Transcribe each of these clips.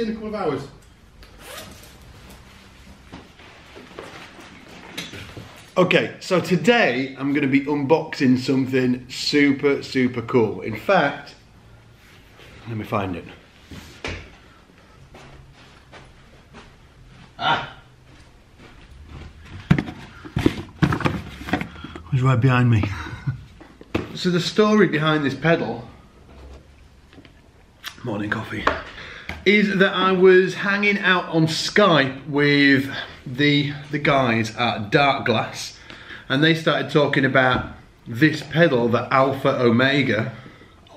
see you in a couple of hours. Okay, so today I'm going to be unboxing something super, super cool. In fact, let me find it. Ah! It's right behind me. so the story behind this pedal, morning coffee, is that I was hanging out on Skype with the the guys at Dark Glass, and they started talking about this pedal, the Alpha Omega.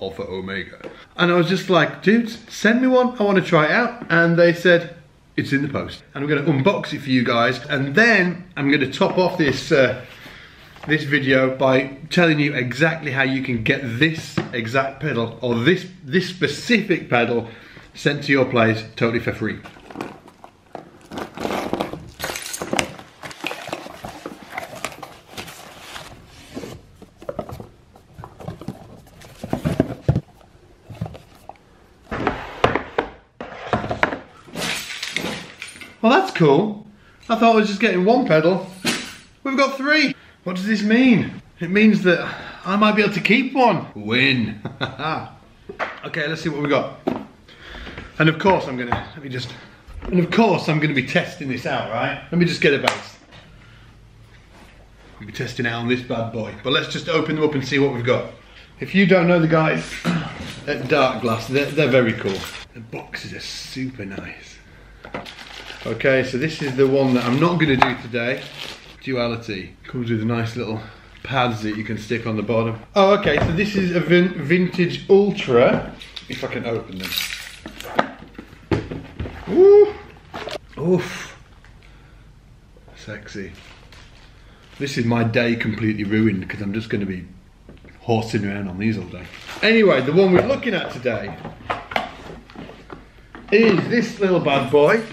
Alpha Omega. And I was just like, dudes, send me one. I want to try it out. And they said, it's in the post. And I'm going to unbox it for you guys. And then I'm going to top off this uh, this video by telling you exactly how you can get this exact pedal or this this specific pedal sent to your place totally for free. Well, that's cool. I thought I was just getting one pedal. We've got three. What does this mean? It means that I might be able to keep one. Win. okay, let's see what we got. And of course I'm gonna, let me just, and of course I'm gonna be testing this out, right? Let me just get a bass. We'll be testing out on this bad boy. But let's just open them up and see what we've got. If you don't know the guys at Dark Glass, they're, they're very cool. The boxes are super nice. Okay, so this is the one that I'm not gonna do today. Duality. Comes with a nice little pads that you can stick on the bottom. Oh, okay, so this is a vin vintage Ultra. If I can open them. Ooh. Oof. Sexy. This is my day completely ruined because I'm just going to be horsing around on these all day. Anyway, the one we're looking at today is this little bad boy.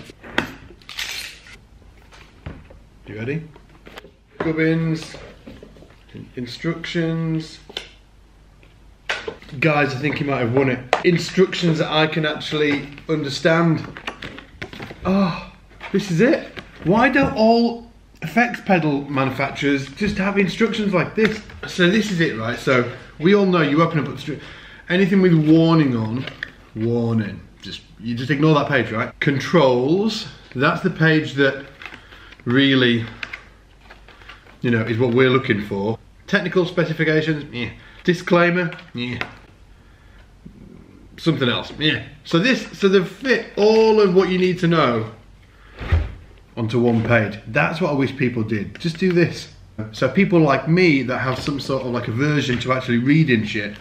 You ready? Gubbins, instructions. Guys, I think he might have won it. Instructions that I can actually understand. Oh, this is it. Why don't all effects pedal manufacturers just have instructions like this? So this is it, right? So we all know you open up anything with warning on, warning. Just you just ignore that page, right? Controls. That's the page that really, you know, is what we're looking for. Technical specifications, yeah. Disclaimer, yeah. Something else, yeah. So this, so they fit all of what you need to know onto one page. That's what I wish people did. Just do this. So people like me that have some sort of like aversion to actually reading shit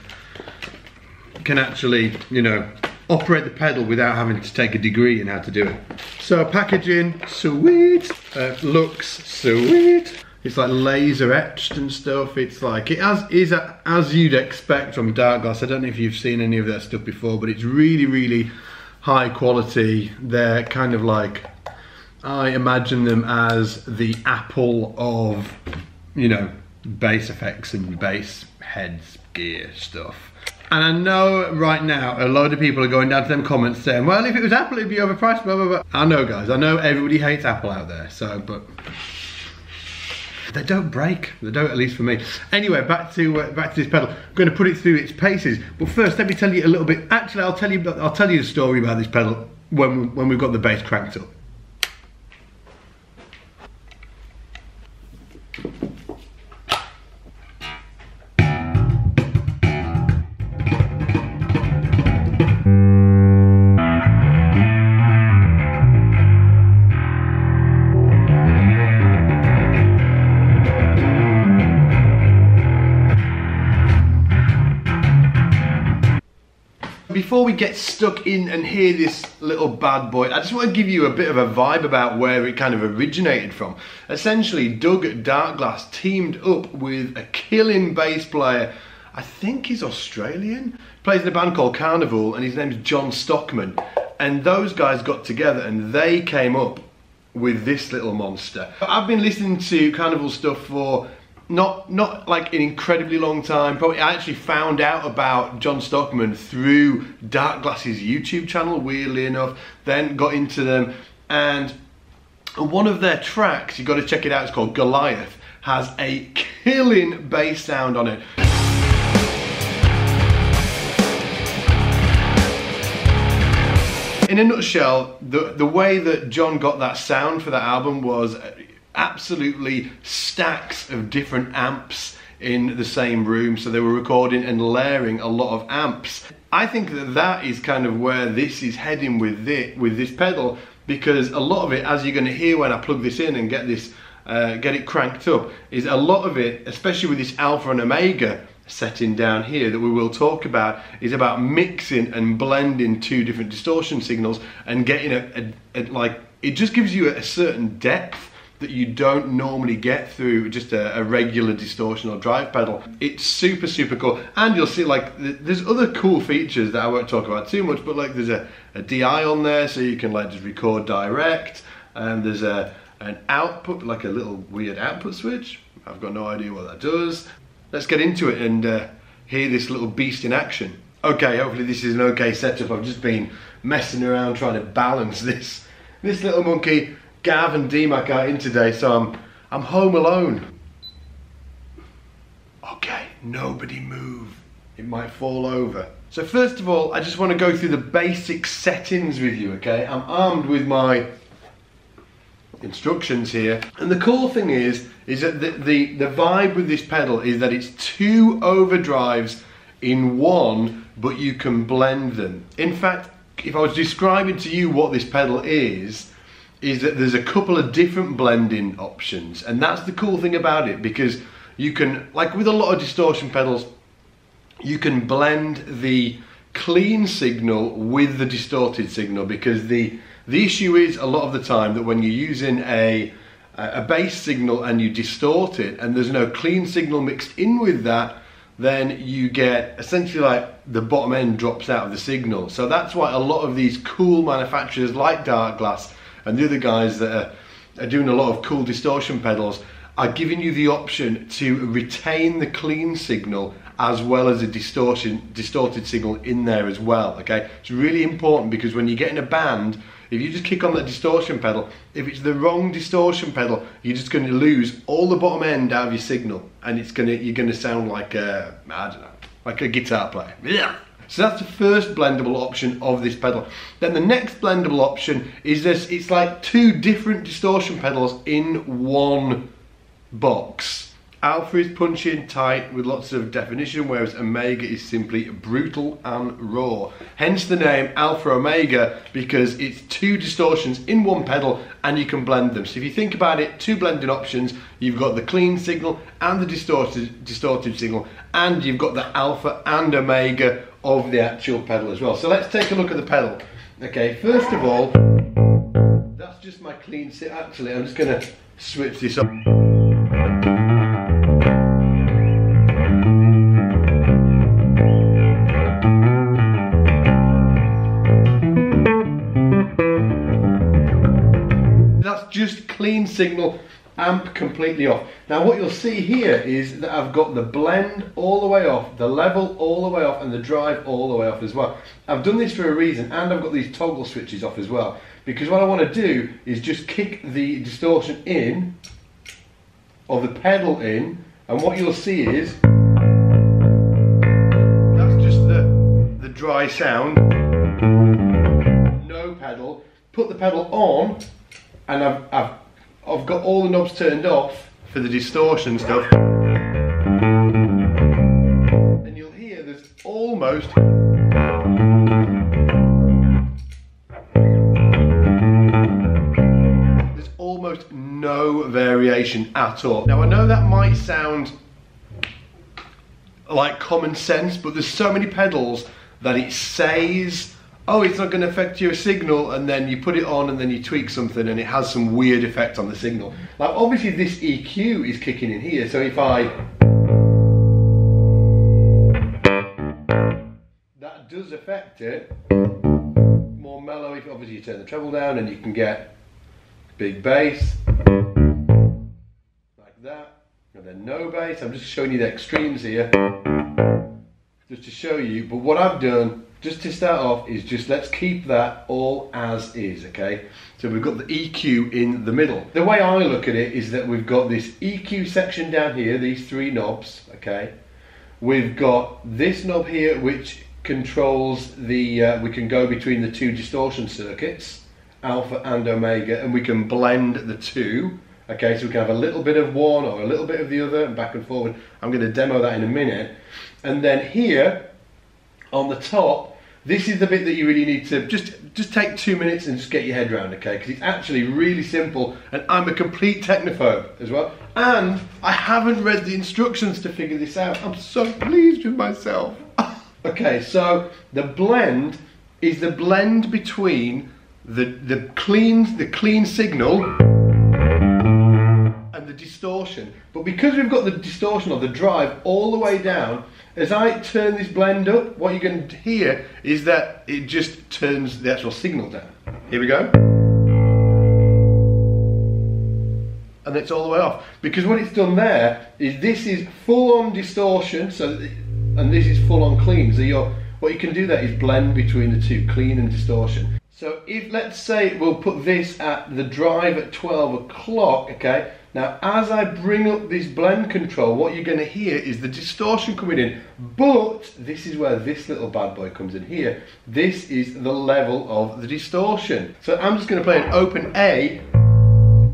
can actually, you know, operate the pedal without having to take a degree in how to do it. So packaging, sweet. Uh, looks, sweet. It's like laser etched and stuff. It's like, it has, is as you'd expect from Dark Glass. I don't know if you've seen any of that stuff before, but it's really, really high quality. They're kind of like, I imagine them as the Apple of, you know, bass effects and bass heads gear stuff. And I know right now a load of people are going down to them comments saying, well, if it was Apple, it'd be overpriced, blah, blah, blah. I know, guys. I know everybody hates Apple out there, so, but they don't break. They don't, at least for me. Anyway, back to uh, back to this pedal. I'm going to put it through its paces. But first, let me tell you a little bit. Actually, I'll tell you. I'll tell you the story about this pedal when when we've got the bass cranked up. Before we get stuck in and hear this little bad boy, I just want to give you a bit of a vibe about where it kind of originated from. Essentially, Doug Darkglass teamed up with a killing bass player, I think he's Australian, plays in a band called Karnivool, and his name's Jon Stockman. And those guys got together and they came up with this little monster. I've been listening to Karnivool stuff for not not like an incredibly long time. Probably I actually found out about Jon Stockman through Darkglass's YouTube channel. Weirdly enough, then got into them, and one of their tracks you got to check it out. It's called Goliath. Has a killing bass sound on it. In a nutshell, the the way that John got that sound for that album was absolutely stacks of different amps in the same room so they were recording and layering a lot of amps. I think that that is kind of where this is heading with it with this pedal because a lot of it as you're going to hear when i plug this in and get this uh, get it cranked up is a lot of it especially with this alpha and omega setting down here that we will talk about is about mixing and blending two different distortion signals and getting a, a, a like it just gives you a, a certain depth that you don't normally get through just a, a, regular distortion or drive pedal. It's super, super cool. And you'll see like, there's other cool features that I won't talk about too much, but like there's a, a DI on there so you can like just record direct. And there's a an output, like a little weird output switch. I've got no idea what that does. Let's get into it and uh, hear this little beast in action. Okay, hopefully this is an okay setup. I've just been messing around trying to balance this this little monkey Gav and DMAC are in today, so I'm, I'm home alone. Okay, nobody move. It might fall over. So first of all, I just want to go through the basic settings with you, okay? I'm armed with my instructions here. And the cool thing is, is that the, the, the vibe with this pedal is that it's two overdrives in one, but you can blend them. In fact, if I was describing to you what this pedal is, is that there's a couple of different blending options and that's the cool thing about it because you can like with a lot of distortion pedals you can blend the clean signal with the distorted signal because the the issue is a lot of the time that when you're using a a bass signal and you distort it and there's no clean signal mixed in with that then you get essentially like the bottom end drops out of the signal. So that's why a lot of these cool manufacturers like Darkglass and the other guys that are, are doing a lot of cool distortion pedals are giving you the option to retain the clean signal as well as a distortion distorted signal in there as well okay? It's really important because when you get in a band if you just kick on that distortion pedal if it's the wrong distortion pedal you're just going to lose all the bottom end out of your signal and it's going to you're going to sound like a I don't know like a guitar player. Yeah so that's the first blendable option of this pedal. Then the next blendable option is this, it's like two different distortion pedals in one box. Alpha is punchy and tight with lots of definition, whereas Omega is simply brutal and raw. Hence the name Alpha Omega, because it's two distortions in one pedal and you can blend them. So if you think about it, two blending options, you've got the clean signal and the distorted, distorted signal, and you've got the Alpha and Omega of the actual pedal as well. So let's take a look at the pedal. Okay, first of all, that's just my clean sit. Actually, I'm just gonna switch this. That's just clean signal amp completely off. Now what you'll see here is that I've got the blend all the way off, the level all the way off and the drive all the way off as well. I've done this for a reason and I've got these toggle switches off as well because what I want to do is just kick the distortion in or the pedal in and what you'll see is that's just the, the dry sound, no pedal, put the pedal on and I've, I've I've got all the knobs turned off for the distortion stuff. And you'll hear there's almost there's almost no variation at all. Now I know that might sound like common sense, but there's so many pedals that it says oh, it's not going to affect your signal, and then you put it on and then you tweak something and it has some weird effect on the signal. Like obviously this EQ is kicking in here, so if I... That does affect it. More mellow, if obviously you turn the treble down and you can get big bass. Like that. and then no bass. I'm just showing you the extremes here, just to show you. But what I've done, just to start off, is just let's keep that all as is, okay? So we've got the EQ in the middle. The way I look at it is that we've got this EQ section down here, these three knobs, okay? We've got this knob here, which controls the, uh, we can go between the two distortion circuits, alpha and omega, and we can blend the two. Okay, so we can have a little bit of one or a little bit of the other and back and forward. I'm going to demo that in a minute. And then here on the top, this is the bit that you really need to just just take two minutes and just get your head around, okay? Because it's actually really simple, and I'm a complete technophobe as well. And I haven't read the instructions to figure this out. I'm so pleased with myself. okay, so the blend is the blend between the the clean the clean signal and the distortion. But because we've got the distortion or the drive all the way down, as I turn this blend up, what you're going to hear is that it just turns the actual signal down. Here we go. And it's all the way off. Because what it's done there is this is full on distortion, so and this is full on clean. So you're, what you can do there is blend between the two, clean and distortion. So if, let's say, we'll put this at the drive at 12 o'clock, okay? Now, as I bring up this blend control, what you're gonna hear is the distortion coming in, but this is where this little bad boy comes in here. This is the level of the distortion. So I'm just gonna play an open A,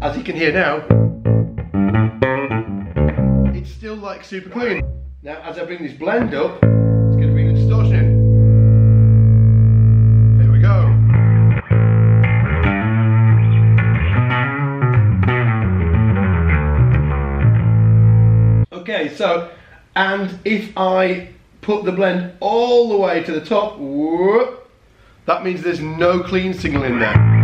as you can hear now, it's still like super clean. Now, as I bring this blend up, it's gonna bring the distortion in. So, and if I put the blend all the way to the top, whoop, that means there's no clean signal in there.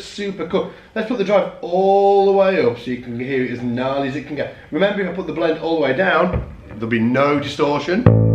Super, super cool. Let's put the drive all the way up so you can hear it as gnarly as it can get. Remember if I put the blend all the way down, there'll be no distortion.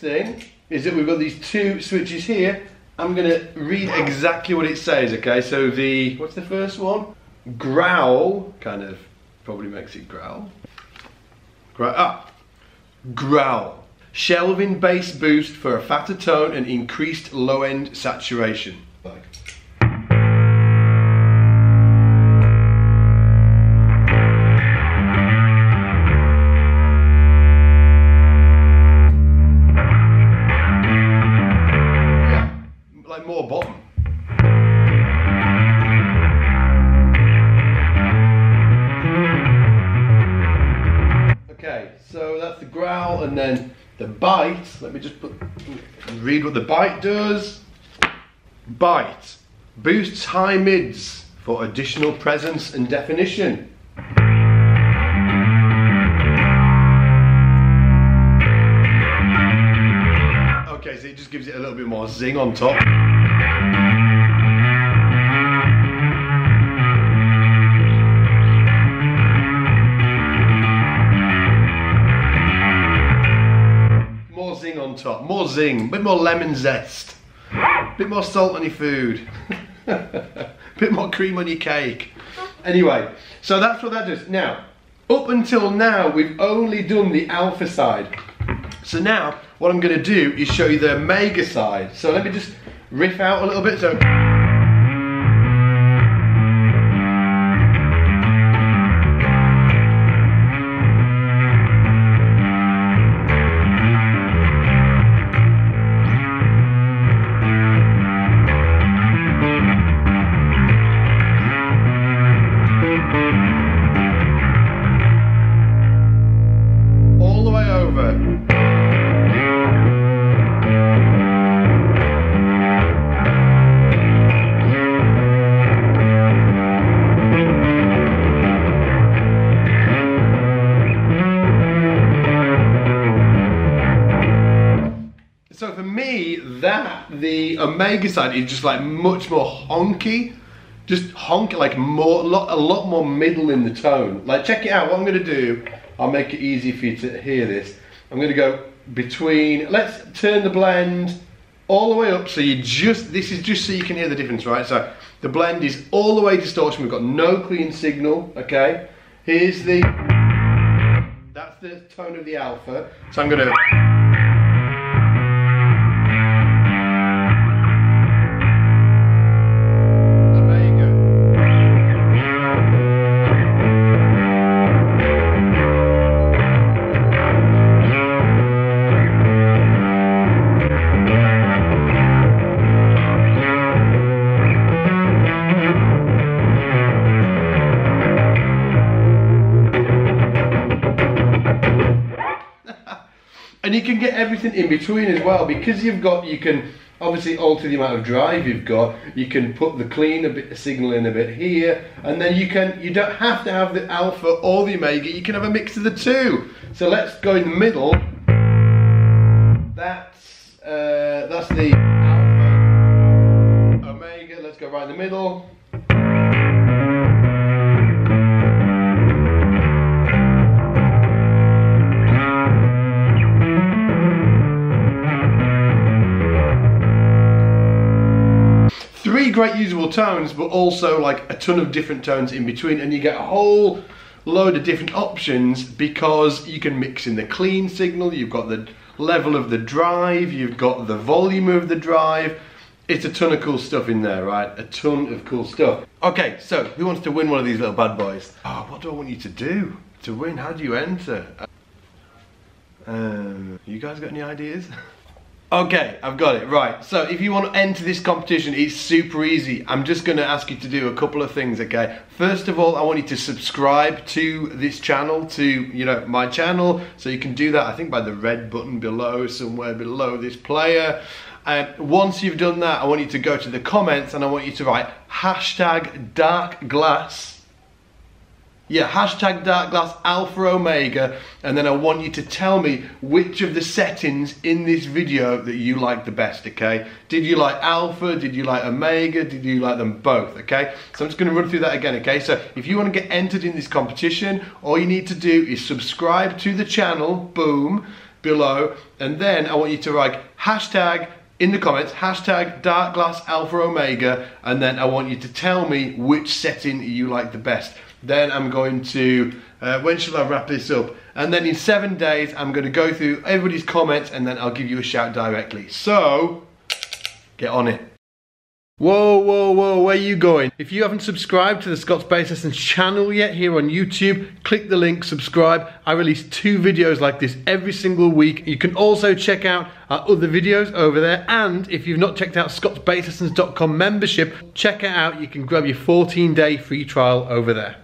Thing is that we've got these two switches here. I'm gonna read exactly what it says, okay? So the, what's the first one? Growl, kind of, probably makes it growl. Growl, ah, growl. Shelving bass boost for a fatter tone and increased low end saturation. Read what the bite does. Bite, boosts high mids for additional presence and definition. Okay, so it just gives it a little bit more zing on top. Top. More zing, bit more lemon zest, bit more salt on your food, bit more cream on your cake. Anyway, so that's what that does. Now, up until now, we've only done the alpha side. So now, what I'm gonna do is show you the omega side. So let me just riff out a little bit. So. The Omega side is just like much more honky. Just honky, like more, lot, a lot more middle in the tone. Like check it out, what I'm gonna do, I'll make it easy for you to hear this. I'm gonna go between, let's turn the blend all the way up so you just, this is just so you can hear the difference, right? So the blend is all the way distortion, we've got no clean signal, okay? Here's the, that's the tone of the alpha. So I'm gonna, everything in between as well because you've got you can obviously alter the amount of drive you've got you can put the clean a bit signal in a bit here and then you can you don't have to have the alpha or the omega you can have a mix of the two. So let's go in the middle. That's uh, that's the alpha omega let's go right in the middle three great usable tones, but also like a ton of different tones in between, and you get a whole load of different options because you can mix in the clean signal, you've got the level of the drive, you've got the volume of the drive. It's a ton of cool stuff in there, right? A ton of cool stuff. Okay, so who wants to win one of these little bad boys? Oh, what do I want you to do to win? How do you enter? Um, you guys got any ideas? Okay, I've got it, right. So if you want to enter this competition, it's super easy. I'm just gonna ask you to do a couple of things, okay? First of all, I want you to subscribe to this channel, to, you know, my channel. So you can do that, I think by the red button below, somewhere below this player. And once you've done that, I want you to go to the comments and I want you to write hashtag dark glass yeah, hashtag dark glass alpha omega, and then I want you to tell me which of the settings in this video that you like the best, okay? Did you like alpha? Did you like omega? Did you like them both, okay? So I'm just gonna run through that again, okay? So if you wanna get entered in this competition, all you need to do is subscribe to the channel, boom, below, and then I want you to write hashtag in the comments, hashtag dark glass alpha omega, and then I want you to tell me which setting you like the best. Then I'm going to, uh, when shall I wrap this up? And then in seven days, I'm going to go through everybody's comments and then I'll give you a shout directly. So, get on it. Whoa, whoa, whoa, where are you going? If you haven't subscribed to the Scott's Bass Lessons channel yet here on YouTube, click the link, subscribe. I release two videos like this every single week. You can also check out our other videos over there. And if you've not checked out scottsbasslessons.com membership, check it out. You can grab your 14 day free trial over there.